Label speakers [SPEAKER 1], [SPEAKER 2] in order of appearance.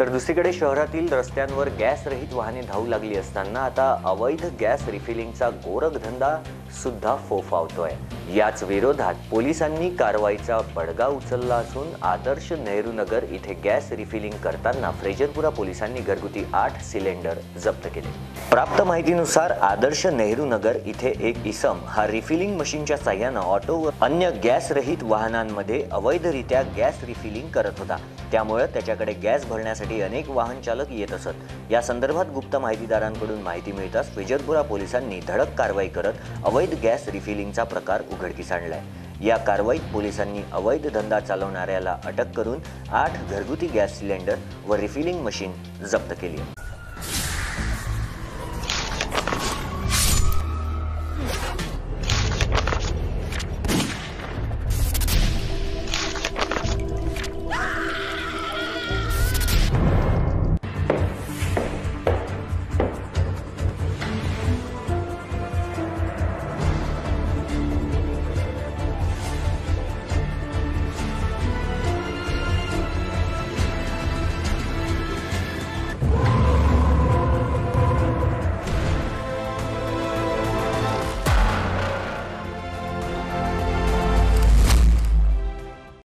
[SPEAKER 1] तर दुसरीकडे शहरातील रस्त्यांवर गॅसरहित वाहने धावू लागली असताना आता अवैध गॅस रिफिलिंगचा गोरखधंदा सुद्धा फोफावतोय. याच विरोधात पोलिसांनी कारवाईचा बडगा उचलला असून आदर्श नेहरू नगर इथे गॅस रिफिलिंग करताना फ्रेजरपुरा पोलिसांनी घरगुती आठ सिलेंडर जप्त केले. प्राप्त माहितीनुसार आदर्श नेहरू नगर इथे एक इसम हा रिफिलिंग मशीनच्या साह्यानं ऑटो व अन्य गॅस रहित वाहनांमध्ये अवैधरित्या गॅस रिफिलिंग करत होता. त्यामुळे त्याच्याकडे गॅस भरण्यासाठी अनेक वाहन चालक येत असत. या संदर्भात गुप्त माहितीदारांकडून माहिती मिळताच फ्रेजरपुरा पोलिसांनी धडक कारवाई करत अवैध गॅस रिफिलिंगचा प्रकार उघडकीस आणलाय या कारवाईत पोलिसांनी अवैध धंदा चालवणाऱ्याला अटक करून आठ घरगुती गॅस सिलेंडर व रिफिलिंग मशीन जप्त केली. आहे